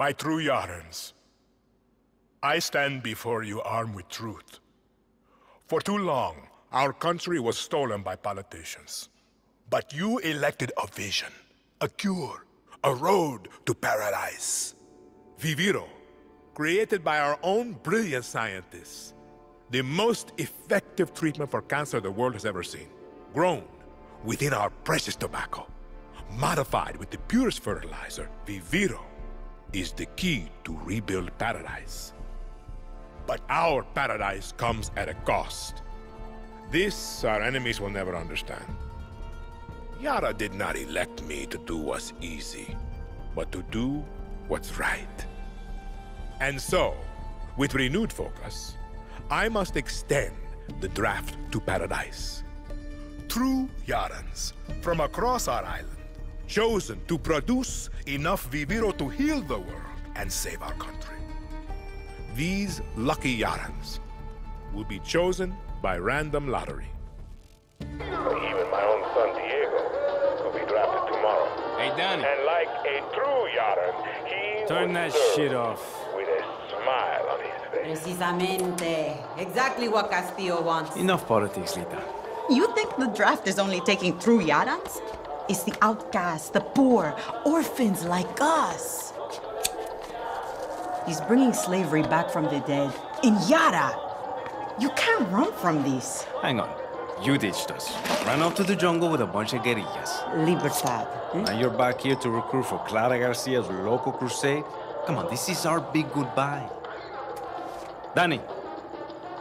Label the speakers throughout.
Speaker 1: My true Yarans, I stand before you armed with truth. For too long, our country was stolen by politicians. But you elected a vision, a cure, a road to paradise. Viviro, created by our own brilliant scientists. The most effective treatment for cancer the world has ever seen. Grown within our precious tobacco. Modified with the purest fertilizer, Viviro is the key to rebuild paradise. But our paradise comes at a cost. This our enemies will never understand. Yara did not elect me to do what's easy, but to do what's right. And so, with renewed focus, I must extend the draft to paradise. True Yarans from across our island chosen to produce enough Viviro to heal the world and save our country. These lucky Yarans will be chosen by random lottery.
Speaker 2: Even my own son Diego will be drafted tomorrow.
Speaker 3: Hey, Danny.
Speaker 2: And like a true Yaran, he
Speaker 3: Turn that shit off.
Speaker 2: With a smile on his face.
Speaker 4: Precisamente. Exactly what Castillo wants.
Speaker 3: Enough politics, Lita.
Speaker 4: You think the draft is only taking true Yarans? It's the outcasts, the poor, orphans like us. He's bringing slavery back from the dead. In Yara! You can't run from this.
Speaker 3: Hang on. You ditched us. Ran off to the jungle with a bunch of guerrillas.
Speaker 4: Libertad. eh?
Speaker 3: Now you're back here to recruit for Clara Garcia's local crusade? Come on, this is our big goodbye. Danny,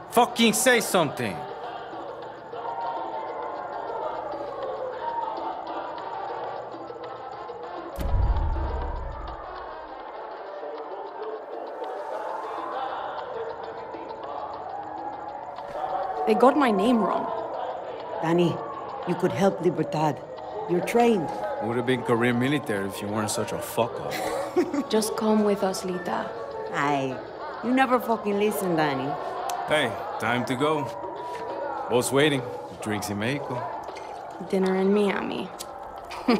Speaker 3: fucking say something.
Speaker 5: They got my name wrong.
Speaker 4: Danny, you could help Libertad. You're trained.
Speaker 3: Would have been career military if you weren't such a fuck up.
Speaker 5: Just come with us, Lita.
Speaker 4: Aye. You never fucking listen, Danny.
Speaker 3: hey, time to go. Boss waiting. Drinks in Mexico.
Speaker 5: Dinner in Miami.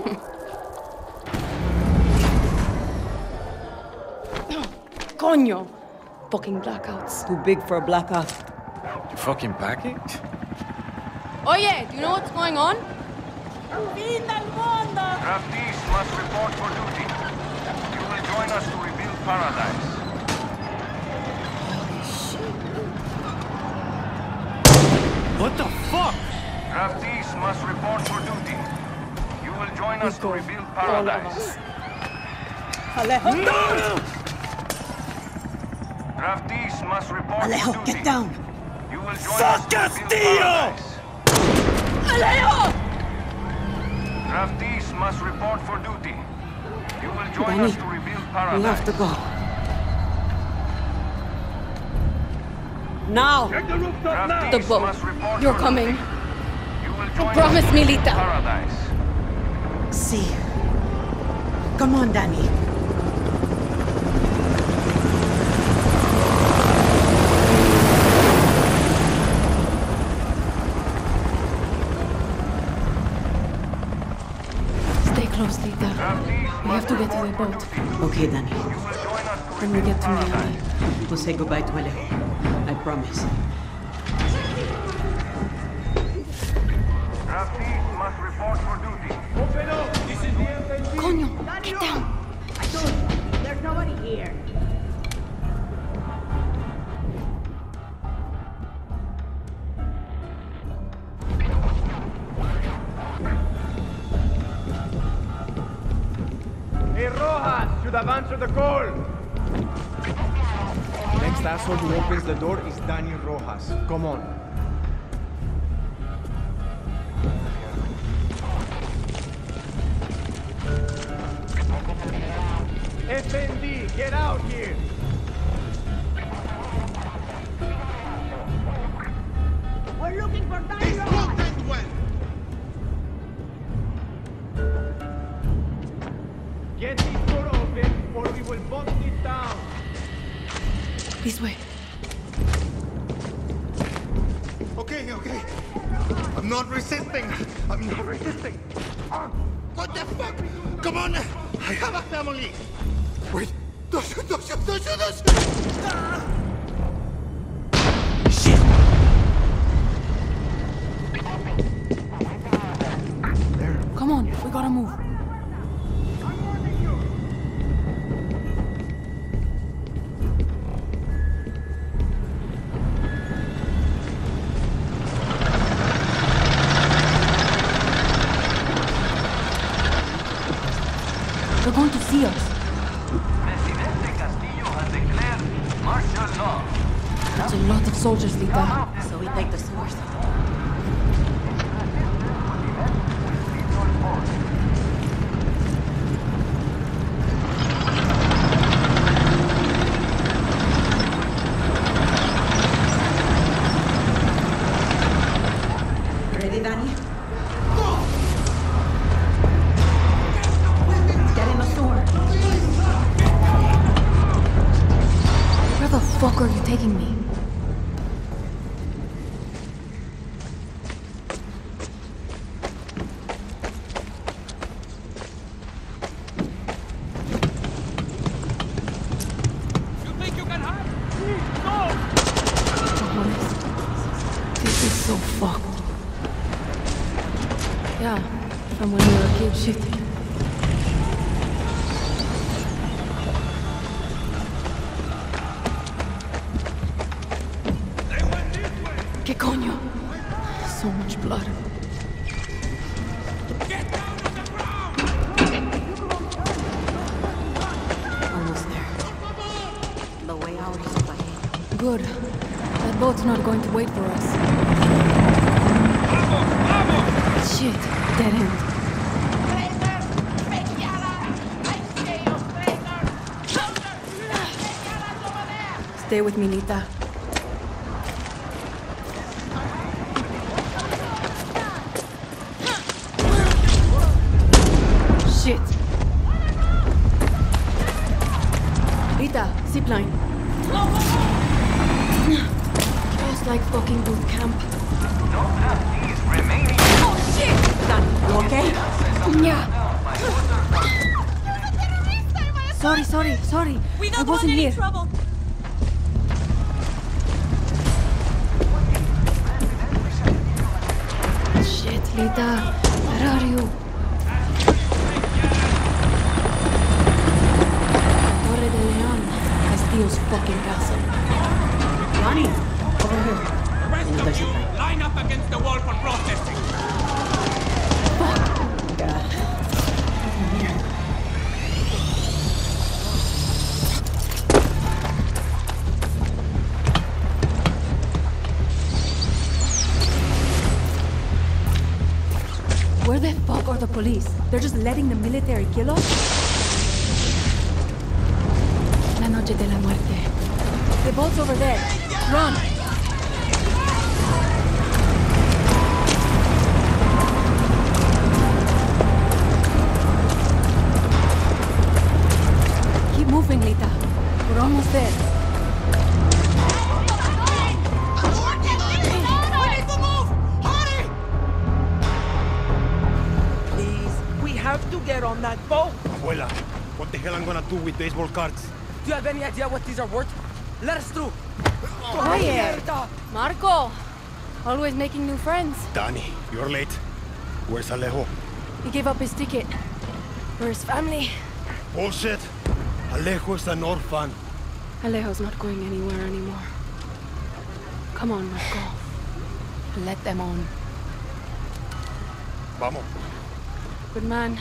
Speaker 5: Coño! Fucking blackouts.
Speaker 4: Too big for a blackout.
Speaker 3: You fucking package?
Speaker 5: Oye, oh, do you know what's going on?
Speaker 2: Draftees must report for duty. You will join us to rebuild paradise.
Speaker 3: What the fuck?
Speaker 2: Draftees must report for duty. You will join us to
Speaker 5: go.
Speaker 2: rebuild paradise.
Speaker 5: us.
Speaker 4: Alejo,
Speaker 2: Draftees must report
Speaker 4: Alejo,
Speaker 2: for duty.
Speaker 4: get down!
Speaker 2: You will join us to rebuild paradise.
Speaker 4: Alejo!
Speaker 2: Draftees must report for duty. You will join
Speaker 4: Danny,
Speaker 2: us to rebuild
Speaker 4: We have to go. Now!
Speaker 2: Draftees
Speaker 5: The boat. You're coming.
Speaker 2: You
Speaker 5: Promise me, Lita.
Speaker 2: Paradise.
Speaker 4: See. Come on, Danny.
Speaker 5: Close, We have to get to the boat.
Speaker 4: Okay, Danny.
Speaker 5: When we get to Miami.
Speaker 4: We'll say goodbye to Alejo. I promise.
Speaker 2: Draftees must report for duty.
Speaker 5: Coño, get down.
Speaker 6: There's nobody here.
Speaker 7: Rojas, should have answered the call. Next asshole who opens the door is Danny Rojas. Come on. FND, get out here! This
Speaker 5: way.
Speaker 8: Okay, okay. I'm not resisting. I'm not resisting. What the fuck? Come on! I have a family! Wait! Don't shoot! Don't shoot! Don't shoot! Don't shoot! Ah!
Speaker 5: Coño? So much blood.
Speaker 4: Almost there. The way out is up.
Speaker 5: Good. That boat's not going to wait for us. Shit, dead end. Stay with me, Nita. I wasn't here.
Speaker 9: trouble.
Speaker 5: Police? They're just letting the military kill us? La noche de la muerte. The boat's over there. Run!
Speaker 7: Baseball cards?
Speaker 10: Do you have any idea what these are worth? Let us through.
Speaker 5: Quiet! Marco! Always making new friends.
Speaker 8: Danny, you're late. Where's Alejo?
Speaker 5: He gave up his ticket. For his family.
Speaker 8: Bullshit. Alejo is an orphan.
Speaker 5: Alejo's not going anywhere anymore. Come on, Marco. Let them on.
Speaker 8: Vamos.
Speaker 5: Good man.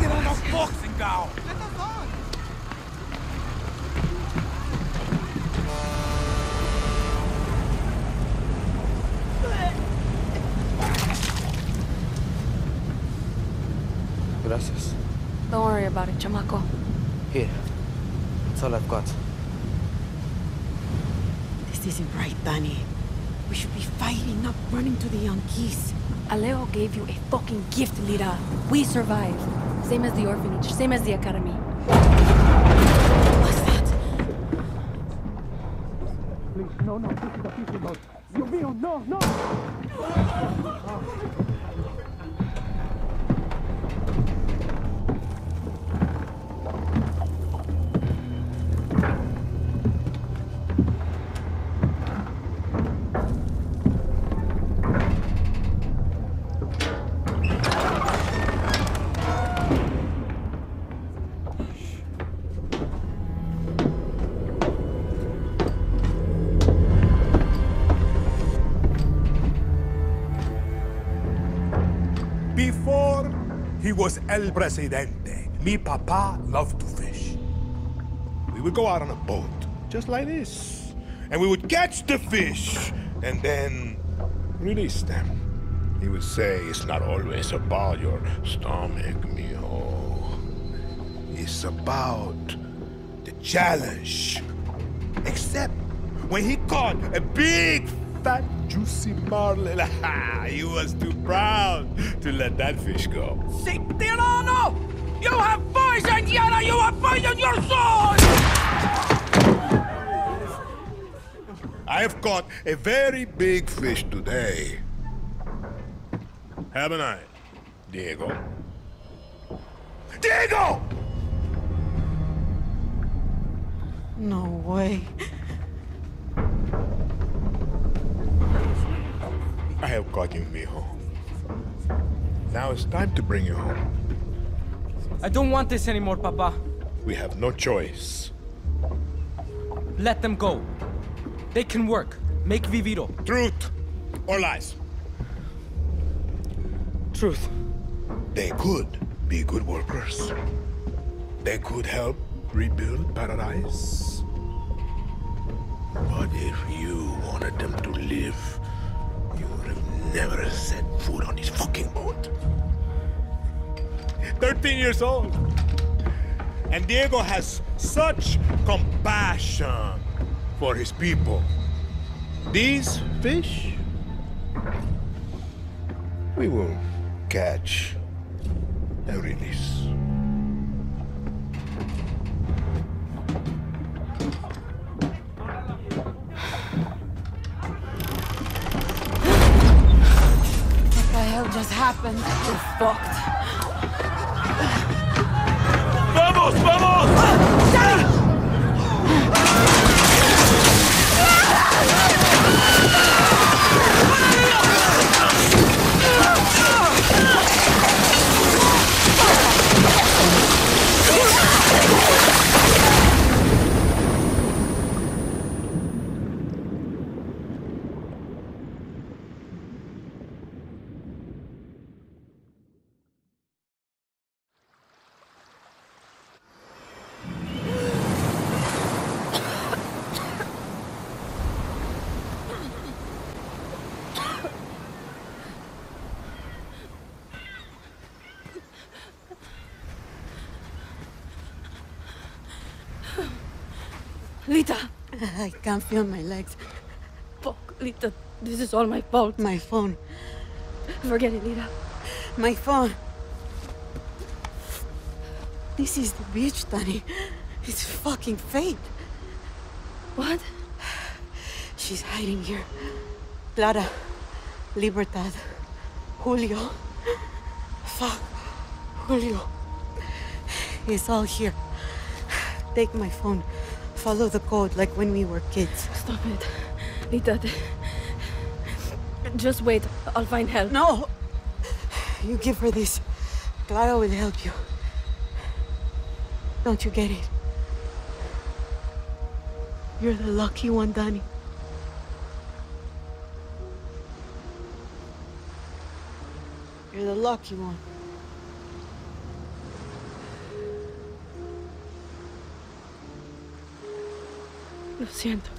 Speaker 10: Get on the boxing gown.
Speaker 3: Gracias.
Speaker 5: Don't worry about it, chamaco.
Speaker 3: Here. That's all I've got.
Speaker 4: This isn't right, Danny. We should be fighting, not running to the Yankees.
Speaker 5: Alejo gave you a fucking gift, Lira. We survived. Same as the orphanage, same as the academy.
Speaker 4: What's that?
Speaker 7: Please, No, no, this is a peaceful note. Dios oh, mío, no, no!
Speaker 1: was El Presidente, mi papa loved to fish. We would go out on a boat, just like this, and we would catch the fish and then release them. He would say, It's not always about your stomach, mijo. It's about the challenge. Except when he caught a big, fat, juicy marlin, he was too proud to let that fish go.
Speaker 10: Si Tirano! You have poisoned Yara! You have poisoned your soul!
Speaker 1: I have caught a very big fish today. Haven't I, Diego? Diego!
Speaker 4: No way.
Speaker 1: I have caught you, home. Now it's time to bring you home.
Speaker 3: I don't want this anymore, Papa.
Speaker 1: We have no choice.
Speaker 3: Let them go. They can work. Make Viviro.
Speaker 1: Truth or lies?
Speaker 3: Truth.
Speaker 1: They could be good workers. They could help rebuild paradise. But if you wanted them to live, you would have never set foot on this fucking boat. 13 years old. And Diego has such compassion for his people. These fish, we will catch and release.
Speaker 5: Happened? We're fucked.
Speaker 1: ¡Vamos, vamos!
Speaker 4: I can't feel my legs.
Speaker 5: Fuck, Lita. This is all my fault.
Speaker 4: My phone.
Speaker 5: Forget it, Lita.
Speaker 4: My phone. This is the beach, Danny. It's fucking fate.
Speaker 5: What?
Speaker 4: She's hiding here. Clara, Libertad, Julio. Fuck, Julio. It's all here. Take my phone. Follow the code like when we were kids.
Speaker 5: Stop it. Lita, just wait. I'll find help.
Speaker 4: No! You give her this. Clara will help you. Don't you get it? You're the lucky one, Danny. You're the lucky one.
Speaker 5: Lo siento.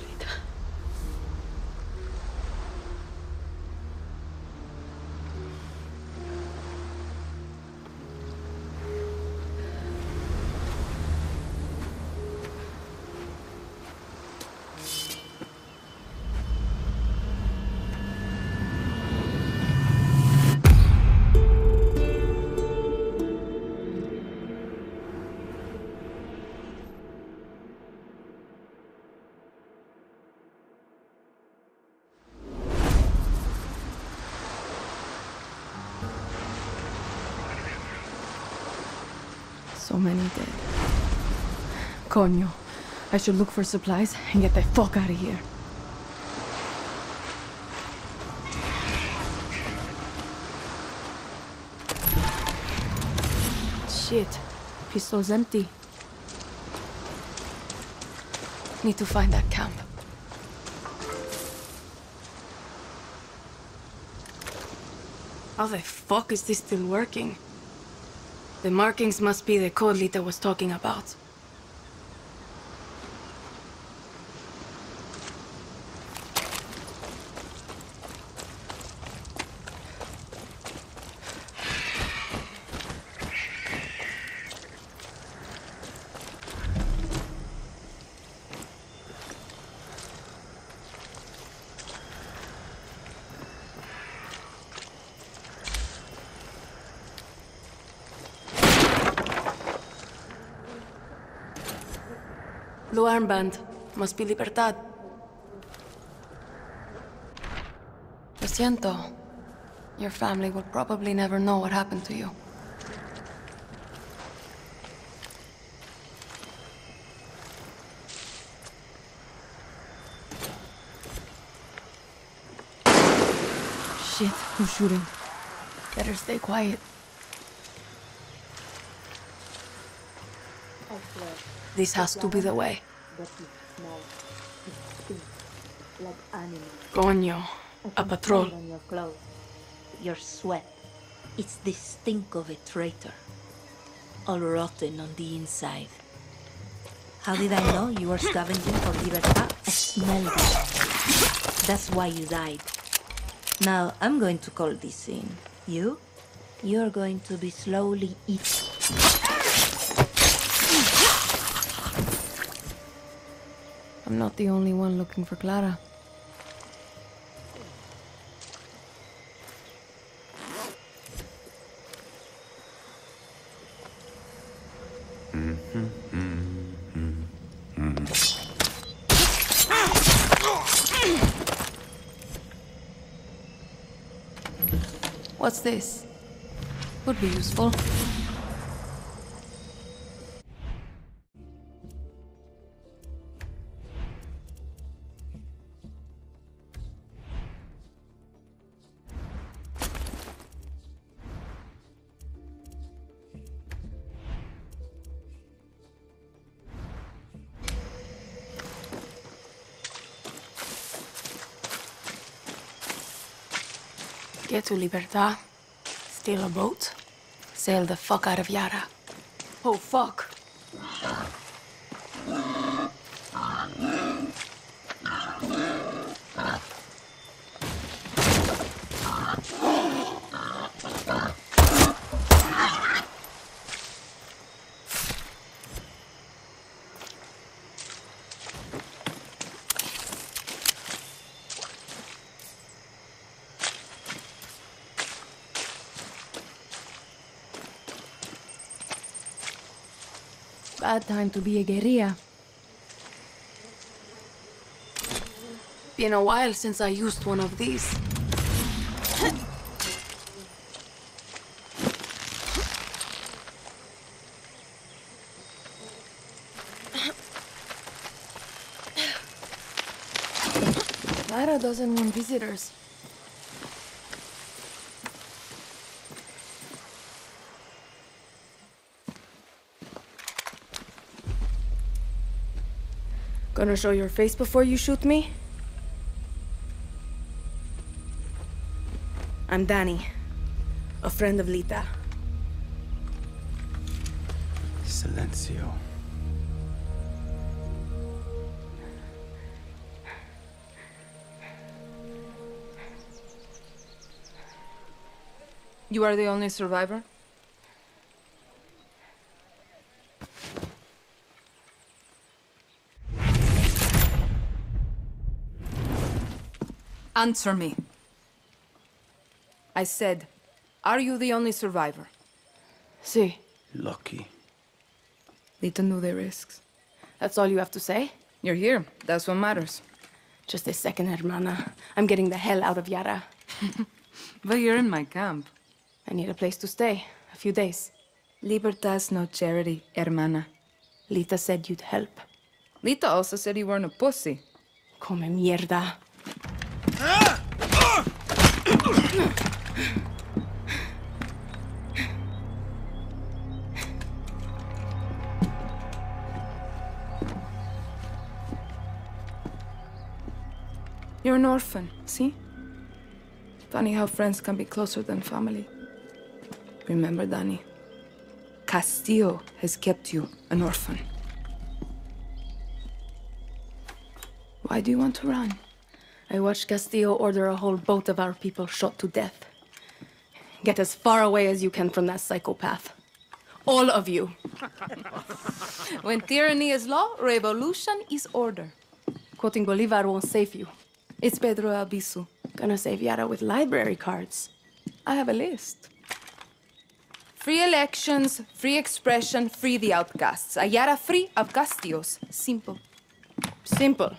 Speaker 5: So many dead. Coño. I should look for supplies and get the fuck out of here. Shit. Pistol's empty. Need to find that camp. How the fuck is this still working? The markings must be the code Lita was talking about. Armband. Must be Libertad. Lo siento. Your family will probably never know what happened to you. Shit, who's shooting? Better stay quiet. Oh, this has to be the way. Coño, a patrol.
Speaker 9: On your clothes, your sweat. It's the stink of a traitor. All rotten on the inside. How did I know you were scavenging for Libertad? I smelled it. That's why you died. Now, I'm going to call this in. You? You're going to be slowly eaten.
Speaker 5: I'm not the only one looking for Clara. What's this? Would be useful. Get to Libertad, steal a boat, sail the fuck out of Yara. Oh fuck. Bad time to be a guerrilla. Been a while since I used one of these. Clara doesn't want visitors. Gonna show your face before you shoot me? I'm Danny, a friend of Lita.
Speaker 3: Silencio.
Speaker 11: You are the only survivor? Answer me. I said, are you the only survivor?
Speaker 5: See,
Speaker 3: Lucky.
Speaker 5: Lita knew the risks. That's all you have to say?
Speaker 11: You're here. That's what matters.
Speaker 5: Just a second, hermana. I'm getting the hell out of Yara.
Speaker 11: But you're in my camp.
Speaker 5: I need a place to stay. A few days.
Speaker 11: Libertas no charity, hermana.
Speaker 5: Lita said you'd help.
Speaker 11: Lita also said you weren't a pussy.
Speaker 5: Come mierda.
Speaker 11: You're an orphan, see? Funny how friends can be closer than family. Remember, Danny, Castillo has kept you an orphan. Why do you want to run?
Speaker 5: I watched Castillo order a whole boat of our people shot to death. Get as far away as you can from that psychopath. All of you.
Speaker 11: when tyranny is law, revolution is order.
Speaker 5: Quoting Bolivar won't save you.
Speaker 11: It's Pedro Albizu.
Speaker 5: Gonna save Yara with library cards.
Speaker 11: I have a list. Free elections, free expression, free the outcasts. Ayara free of Castillos. Simple.
Speaker 5: Simple.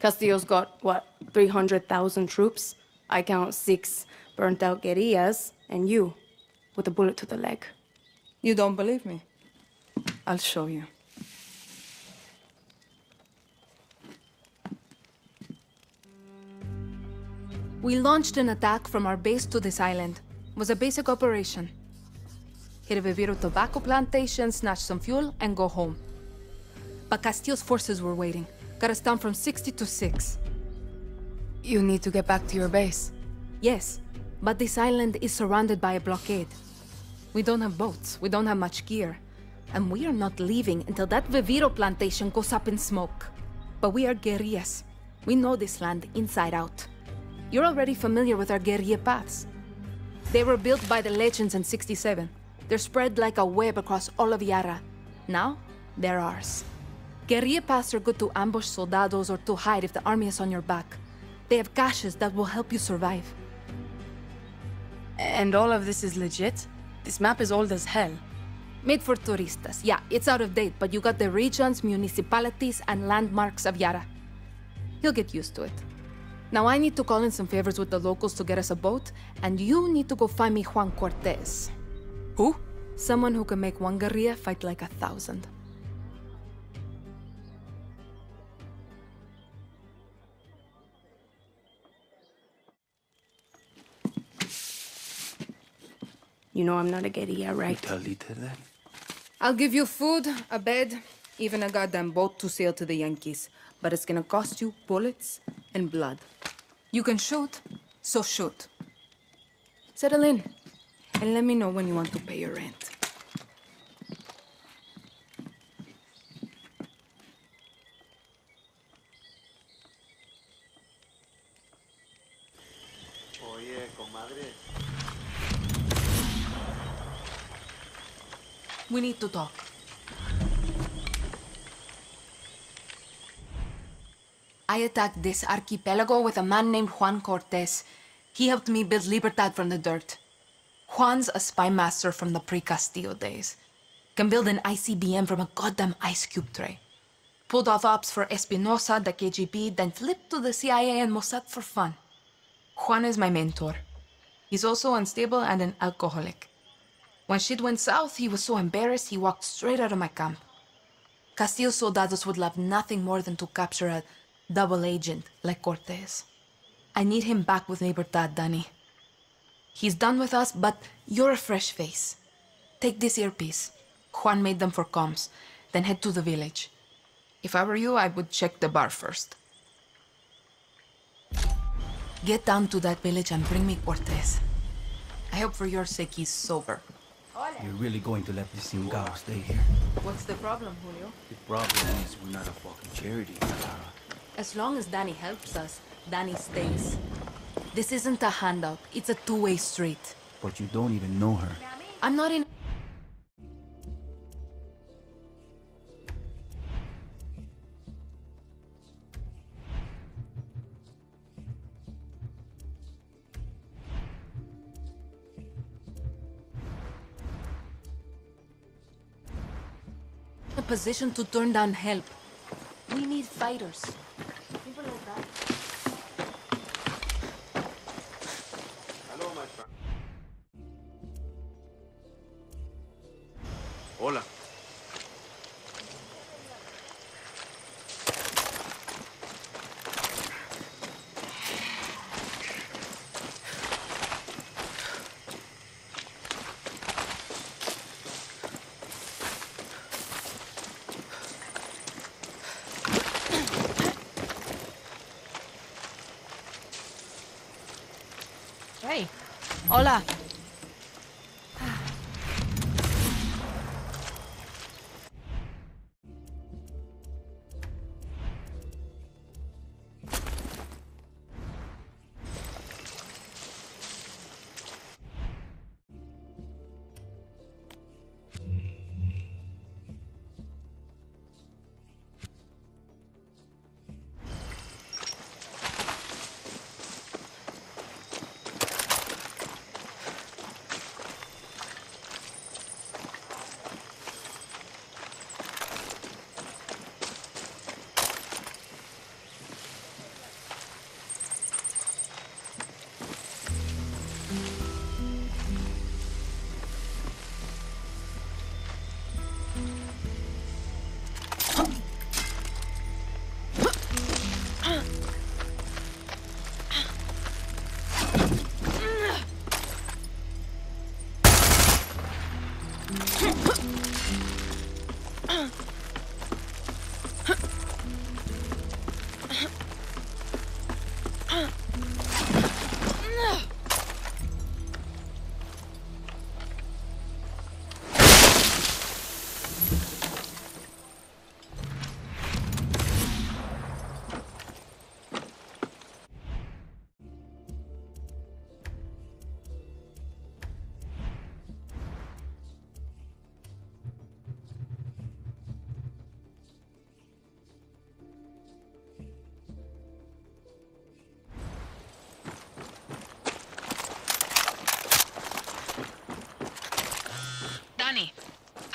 Speaker 5: Castillo's got, what, 300,000 troops? I count six burnt out guerrillas, and you, with a bullet to the leg.
Speaker 11: You don't believe me? I'll show you. We launched an attack from our base to this island. It was a basic operation. Hit a Viviro tobacco plantation, snatch some fuel, and go home. But Castillo's forces were waiting. Got us down from 60 to 6.
Speaker 5: You need to get back to your base.
Speaker 11: Yes, but this island is surrounded by a blockade. We don't have boats, we don't have much gear. And we are not leaving until that Viviro plantation goes up in smoke. But we are guerrillas. We know this land inside out. You're already familiar with our guerrilla paths. They were built by the legends in 67. They're spread like a web across all of Yara. Now, they're ours. Guerrilla paths are good to ambush soldados or to hide if the army is on your back. They have caches that will help you survive.
Speaker 5: And all of this is legit? This map is old as hell.
Speaker 11: Made for turistas. Yeah, it's out of date, but you got the regions, municipalities, and landmarks of Yara. You'll get used to it. Now I need to call in some favors with the locals to get us a boat, and you need to go find me Juan Cortez.
Speaker 5: Who?
Speaker 11: Someone who can make one guerrilla fight like a thousand.
Speaker 5: You know I'm not a guerrilla, right?
Speaker 12: Tell Lita that?
Speaker 11: I'll give you food, a bed, even a goddamn boat to sail to the Yankees. But it's gonna cost you bullets and blood. You can shoot, so shoot. Settle in, and let me know when you want to pay your rent.
Speaker 12: Oye, comadre.
Speaker 11: We need to talk. I attacked this archipelago with a man named Juan Cortez. He helped me build Libertad from the dirt. Juan's a spy master from the pre-Castillo days. Can build an ICBM from a goddamn ice cube tray. Pulled off ops for Espinosa, the KGB, then flipped to the CIA and Mossad for fun. Juan is my mentor. He's also unstable and an alcoholic. When shit went south, he was so embarrassed he walked straight out of my camp. Castillo soldados would love nothing more than to capture a double agent like Cortez. I need him back with Libertad, Danny. He's done with us, but you're a fresh face. Take this earpiece. Juan made them for comms, then head to the village. If I were you, I would check the bar first. Get down to that village and bring me Cortez. I hope for your sake he's sober.
Speaker 12: You're really going to let this Ingao stay here?
Speaker 11: What's the problem, Julio?
Speaker 12: The problem is we're not a fucking charity, Clara.
Speaker 11: As long as Danny helps us, Danny stays. This isn't a handout, it's a two-way street.
Speaker 12: But you don't even know her.
Speaker 11: I'm not in... position to turn down help. We need fighters.
Speaker 5: Hola.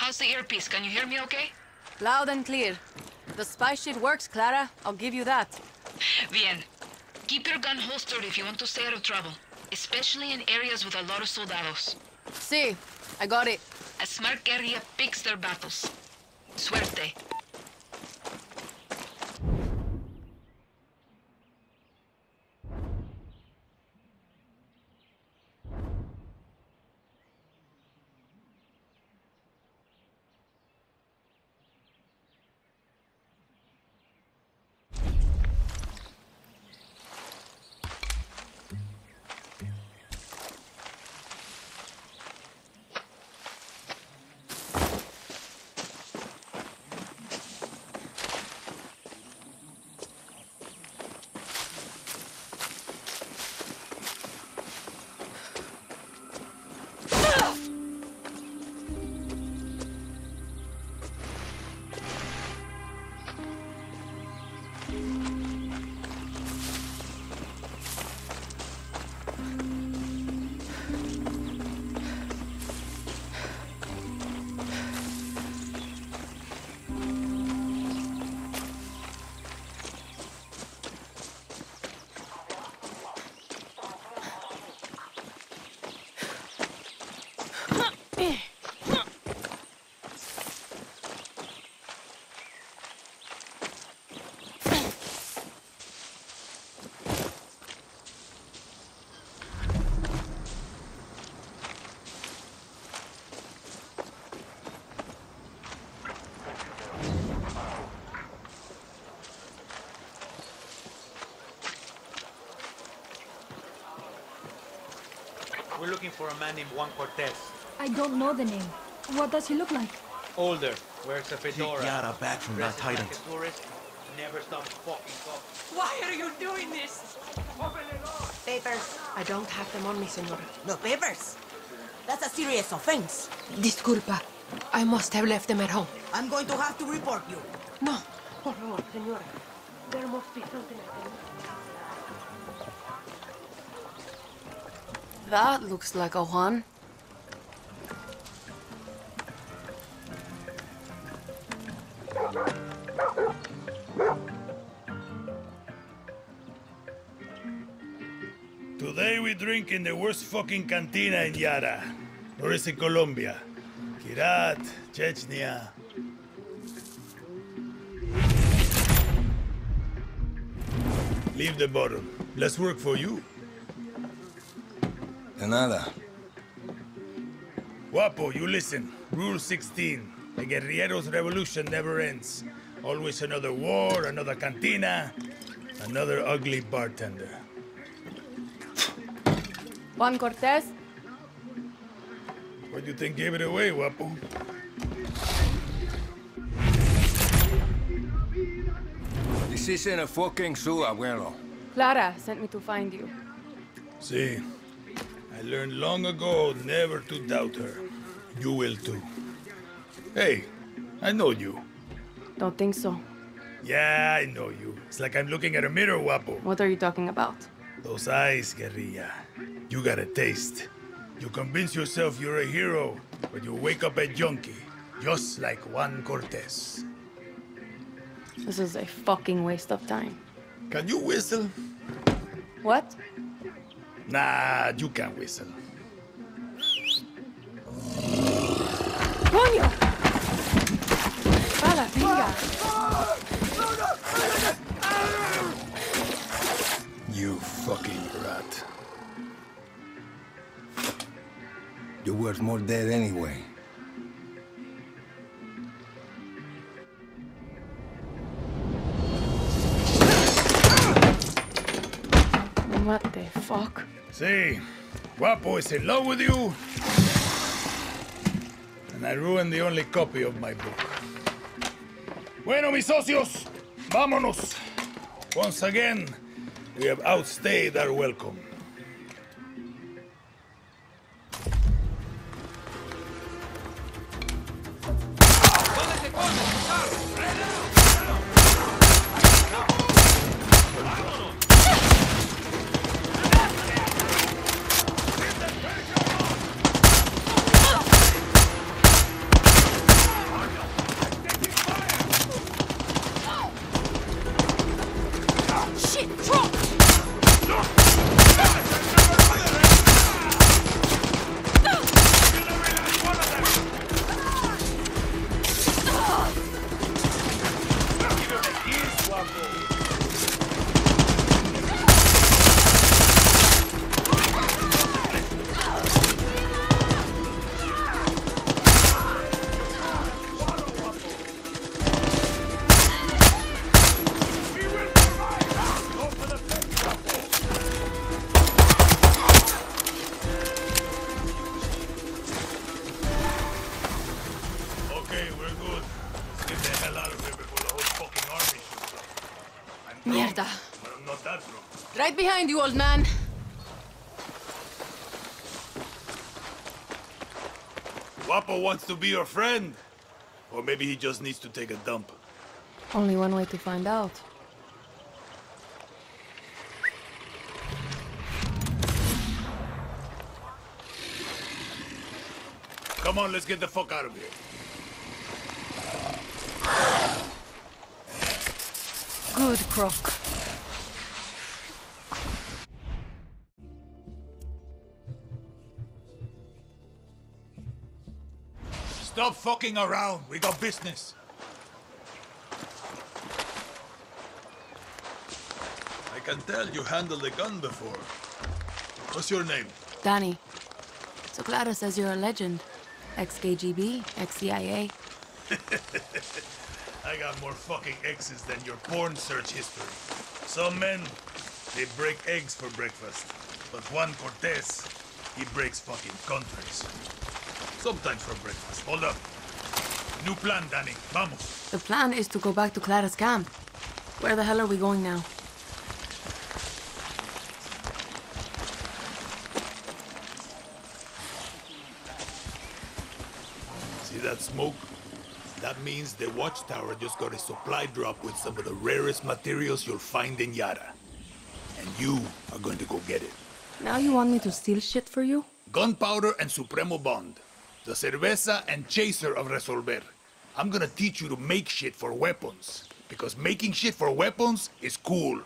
Speaker 13: How's the earpiece? Can you hear me okay?
Speaker 5: Loud and clear. The spy shit works, Clara. I'll give you that.
Speaker 13: Bien. Keep your gun holstered if you want to stay out of trouble, especially in areas with a lot of soldados.
Speaker 5: See, I got it.
Speaker 13: A smart guerrilla picks their battles. Suerte.
Speaker 14: We're looking for a man named Juan Cortez.
Speaker 15: I don't know the name. What does he look like?
Speaker 14: Older, wears a fedora.
Speaker 3: Yara back from that
Speaker 14: dresses
Speaker 3: titan.
Speaker 14: Like a tourist, never stops fucking talking.
Speaker 16: Why are you doing this?
Speaker 11: Papers.
Speaker 16: I don't have them on me, senora.
Speaker 11: No papers. That's a serious offense.
Speaker 16: Disculpa. I must have left them at home.
Speaker 11: I'm going to have to report you.
Speaker 16: No. Por favor, senora. There must be something I can...
Speaker 5: That looks like a Juan.
Speaker 17: Today we drink in the worst fucking cantina in Yara. Or is it Colombia? Kirat, Chechnya. Leave the bottle. Let's work for you.
Speaker 18: De nada.
Speaker 17: Guapo, you listen. Rule 16. The guerrillero's revolution never ends. Always another war, another cantina, another ugly bartender.
Speaker 5: Juan Cortez,
Speaker 17: What do you think gave it away, Guapo?
Speaker 10: This isn't a fucking zoo, abuelo.
Speaker 5: Clara sent me to find you.
Speaker 17: See, I learned long ago never to doubt her. You will too. Hey, I know you.
Speaker 5: Don't think so.
Speaker 17: Yeah, I know you. It's like I'm looking at a mirror, Guapo.
Speaker 5: What are you talking about?
Speaker 17: Those eyes, guerrilla. You got a taste. You convince yourself you're a hero, but you wake up a junkie, just like Juan Cortez.
Speaker 5: This is a fucking waste of time.
Speaker 17: Can you whistle?
Speaker 5: What?
Speaker 17: Nah, you can't whistle.
Speaker 5: Coño! Pala, venga.
Speaker 10: You fucking rat. You're worth more dead anyway.
Speaker 5: What the fuck?
Speaker 17: See, Guapo is in love with you. And I ruined the only copy of my book. Bueno, mis socios, vámonos. Once again, we have outstayed our welcome.
Speaker 11: Behind you, old man.
Speaker 17: Guapo wants to be your friend. Or maybe he just needs to take a dump.
Speaker 5: Only one way to find out.
Speaker 17: Come on, let's get the fuck out of here.
Speaker 5: Good croc.
Speaker 17: Stop fucking around. We got business. I can tell you handled a gun before. What's your name?
Speaker 5: Danny. So Clara says you're a legend. Ex-KGB, ex-CIA.
Speaker 17: I got more fucking exes than your porn search history. Some men, they break eggs for breakfast. But Juan Cortez, he breaks fucking countries. Sometimes for breakfast. Hold up. New plan, Danny. Vamos.
Speaker 5: The plan is to go back to Clara's camp. Where the hell are we going now?
Speaker 17: See that smoke? That means the watchtower just got a supply drop with some of the rarest materials you'll find in Yara. And you are going to go get it.
Speaker 5: Now you want me to steal shit for you?
Speaker 17: Gunpowder and Supremo Bond. The cerveza and chaser of Resolver. I'm gonna teach you to make shit for weapons. Because making shit for weapons is cool.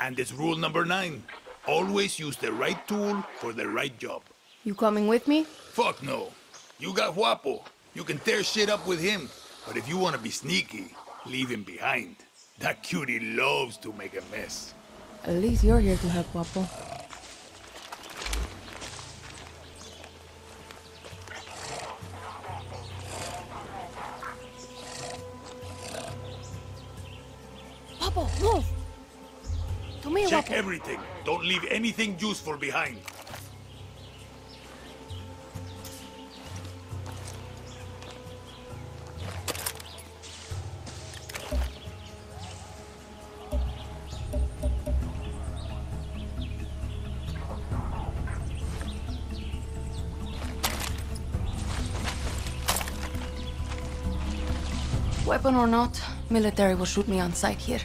Speaker 17: And it's rule number nine. Always use the right tool for the right job.
Speaker 5: You coming with me?
Speaker 17: Fuck no. You got Guapo. You can tear shit up with him. But if you wanna be sneaky, leave him behind. That cutie loves to make a mess.
Speaker 5: At least you're here to help, Guapo. Me
Speaker 17: Check everything. Don't leave anything useful behind.
Speaker 11: Weapon or not, military will shoot me on sight here.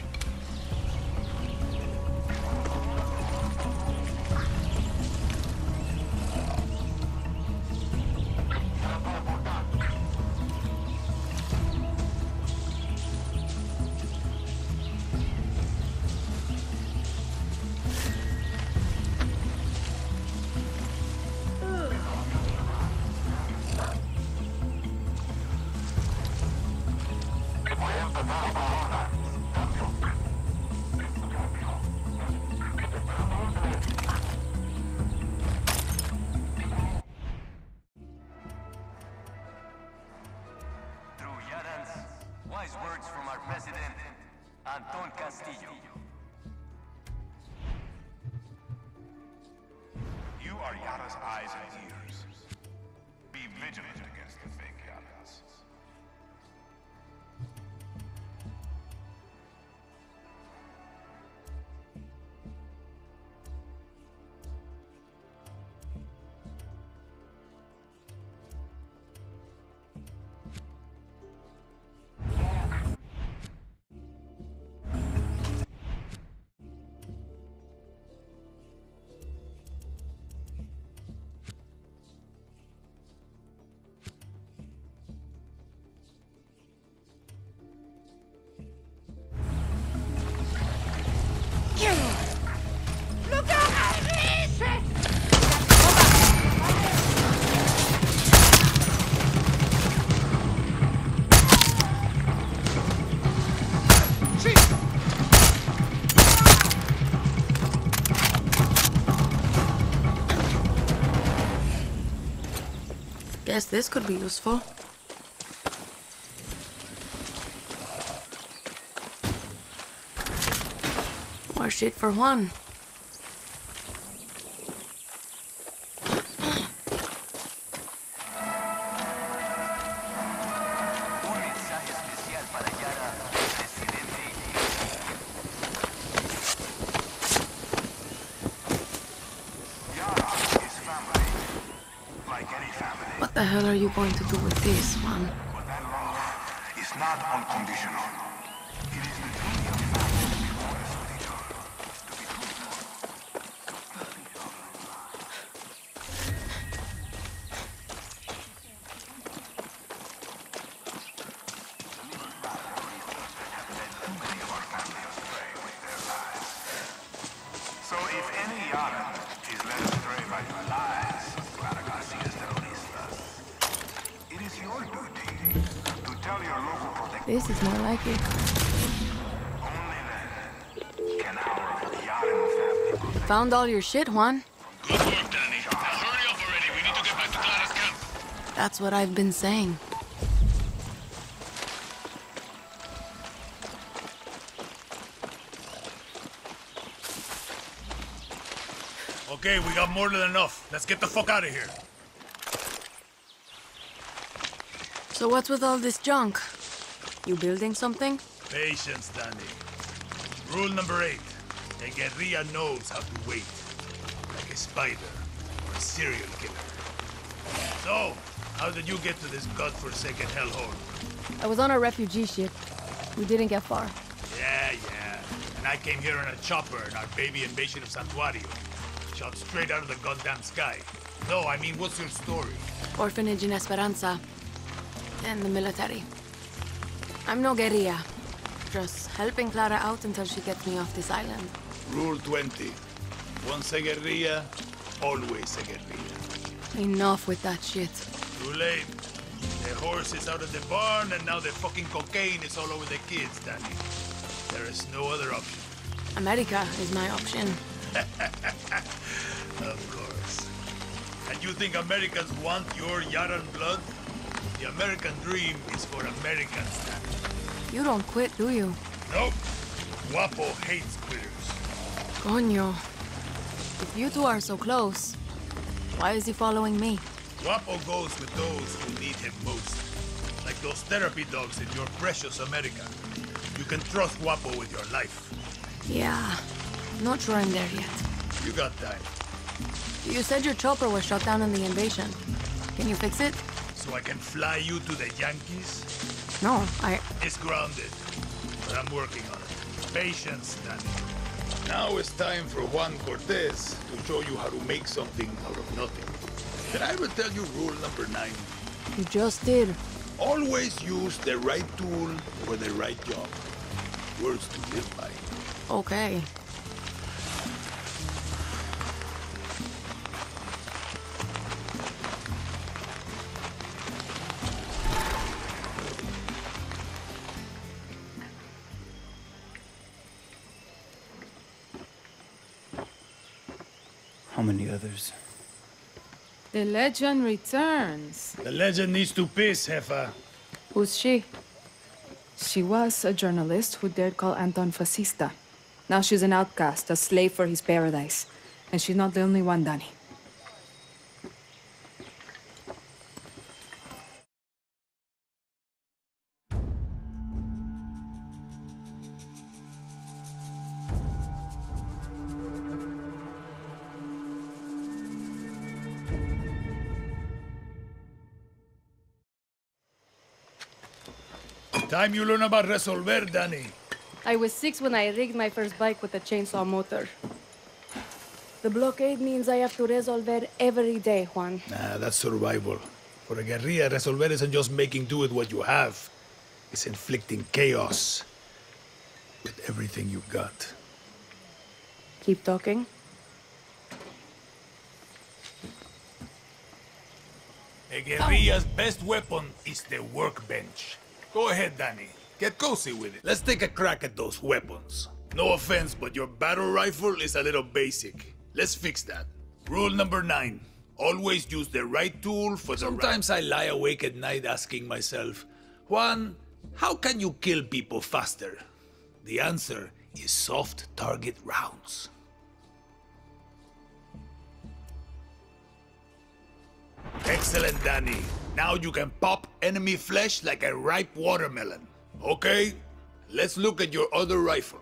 Speaker 1: Eyes
Speaker 5: Guess this could be useful. More shit for Juan. Going to do with this, Juan?
Speaker 1: Protect.
Speaker 5: Found all your shit, Juan.
Speaker 17: Good work, Danny. Now hurry up already. We need to get back to Clara's camp.
Speaker 5: That's what I've been saying.
Speaker 17: Okay, we got more than enough. Let's get the fuck out of here.
Speaker 5: So what's with all this junk? You building something?
Speaker 17: Patience, Danny. Rule number eight. A guerrilla knows how to wait. Like a spider or a serial killer. So, how did you get to this godforsaken hellhole?
Speaker 5: I was on a refugee ship. We didn't get far.
Speaker 17: Yeah, yeah. And I came here in a chopper in our baby invasion of Santuario. Shot straight out of the goddamn sky. No, I mean, what's your story?
Speaker 5: Orphanage in Esperanza. And the military. I'm no guerrilla. Just helping Clara out until she gets me off this island.
Speaker 17: Rule 20. Once a guerrilla, always a guerrilla.
Speaker 5: Enough with that shit.
Speaker 17: Too late. The horse is out of the barn, and now the fucking cocaine is all over the kids, Danny. There is no other option.
Speaker 5: America is my option.
Speaker 17: of course. And you think Americans want your Yaran blood? The American dream is for Americans.
Speaker 5: You don't quit, do you?
Speaker 17: Nope. Guapo hates quitters.
Speaker 5: Coño. If you two are so close, why is he following me?
Speaker 17: Guapo goes with those who need him most. Like those therapy dogs in your precious America. You can trust Guapo with your life.
Speaker 5: Yeah, not sure I'm there yet.
Speaker 17: You got time.
Speaker 5: You said your chopper was shot down in the invasion. Can you fix it?
Speaker 17: So I can fly you to the Yankees?
Speaker 5: No, I.
Speaker 17: It's grounded, but I'm working on it. Patience, Danny. Now it's time for Juan Cortez to show you how to make something out of nothing. Did I ever tell you rule number nine?
Speaker 5: You just did.
Speaker 17: Always use the right tool for the right job. Words to live by.
Speaker 5: Okay.
Speaker 12: Others?
Speaker 11: The legend returns.
Speaker 17: The legend needs to piss, Jefa.
Speaker 11: Who's she? She was a journalist who dared call Anton fascista. Now she's an outcast, a slave for his paradise. And she's not the only one, Danny.
Speaker 17: Time you learn about Resolver, Danny.
Speaker 5: I was six when I rigged my first bike with a chainsaw motor. The blockade means I have to resolver every day, Juan.
Speaker 17: Nah, that's survival. For a guerrilla, Resolver isn't just making do with what you have. It's inflicting chaos with everything you've got.
Speaker 5: Keep talking.
Speaker 17: A guerrilla's best weapon is the workbench. Go ahead, Danny. Get cozy with it. Let's take a crack at those weapons. No offense, but your battle rifle is a little basic. Let's fix that. Rule number nine. Always use the right tool for the Sometimes I lie awake at night asking myself, Juan, how can you kill people faster? The answer is soft target rounds. Excellent, Danny. Now you can pop enemy flesh like a ripe watermelon. Okay, let's look at your other rifle.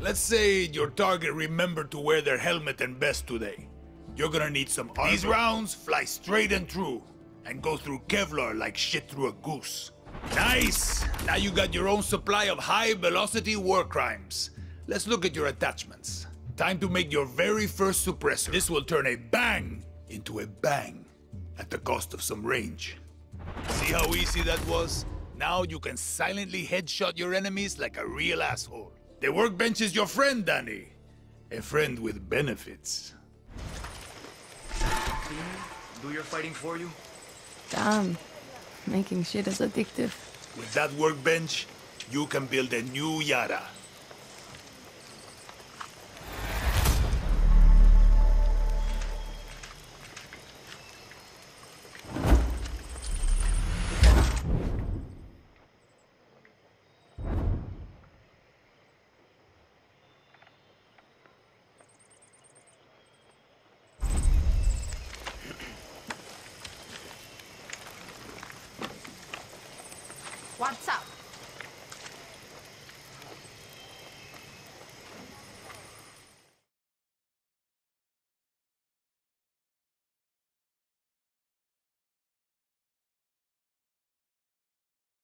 Speaker 17: Let's say your target remembered to wear their helmet and vest today. You're gonna need some armor. These rounds fly straight and true and go through Kevlar like shit through a goose. Nice! Now you got your own supply of high-velocity war crimes. Let's look at your attachments. Time to make your very first suppressor. This will turn a bang into a bang at the cost of some range. See how easy that was? Now you can silently headshot your enemies like a real asshole. The workbench is your friend, Danny. A friend with benefits.
Speaker 14: Do your fighting for you?
Speaker 5: Damn. Making shit is addictive.
Speaker 17: With that workbench, you can build a new Yara.